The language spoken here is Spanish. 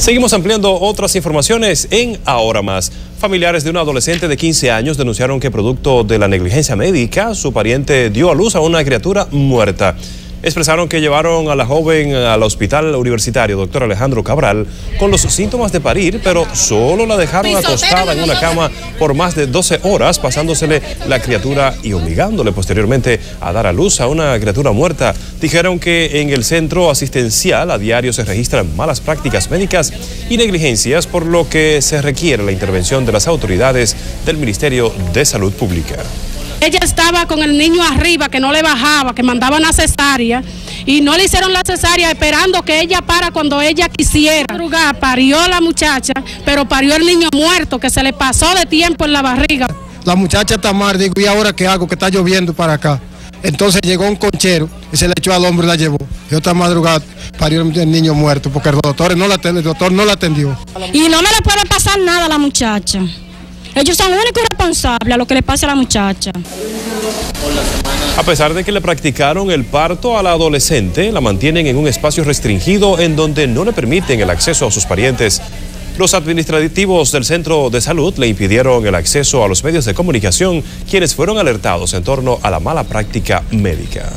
Seguimos ampliando otras informaciones en Ahora Más. Familiares de un adolescente de 15 años denunciaron que producto de la negligencia médica, su pariente dio a luz a una criatura muerta expresaron que llevaron a la joven al hospital universitario, doctor Alejandro Cabral, con los síntomas de parir, pero solo la dejaron acostada en una cama por más de 12 horas, pasándosele la criatura y obligándole posteriormente a dar a luz a una criatura muerta. Dijeron que en el centro asistencial a diario se registran malas prácticas médicas y negligencias, por lo que se requiere la intervención de las autoridades del Ministerio de Salud Pública. Ella estaba con el niño arriba, que no le bajaba, que mandaban a cesárea, y no le hicieron la cesárea esperando que ella para cuando ella quisiera. Parió la muchacha, pero parió el niño muerto, que se le pasó de tiempo en la barriga. La muchacha está mal, digo, ¿y ahora qué hago? Que está lloviendo para acá. Entonces llegó un conchero y se le echó al hombre y la llevó. Y otra madrugada parió el niño muerto porque el doctor no la, el doctor no la atendió. Y no me le puede pasar nada a la muchacha. Ellos son únicos responsables a lo que le pasa a la muchacha. A pesar de que le practicaron el parto a la adolescente, la mantienen en un espacio restringido en donde no le permiten el acceso a sus parientes. Los administrativos del centro de salud le impidieron el acceso a los medios de comunicación, quienes fueron alertados en torno a la mala práctica médica.